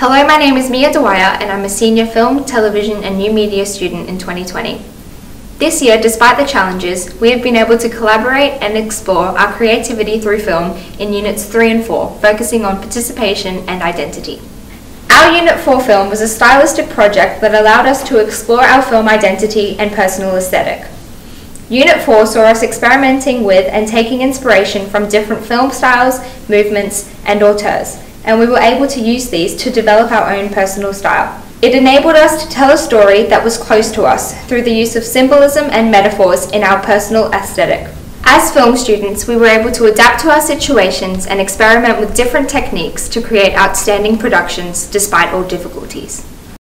Hello, my name is Mia Dwyer and I'm a senior film, television and new media student in 2020. This year, despite the challenges, we have been able to collaborate and explore our creativity through film in Units 3 and 4, focusing on participation and identity. Our Unit 4 film was a stylistic project that allowed us to explore our film identity and personal aesthetic. Unit 4 saw us experimenting with and taking inspiration from different film styles, movements, and auteurs, and we were able to use these to develop our own personal style. It enabled us to tell a story that was close to us through the use of symbolism and metaphors in our personal aesthetic. As film students, we were able to adapt to our situations and experiment with different techniques to create outstanding productions despite all difficulties.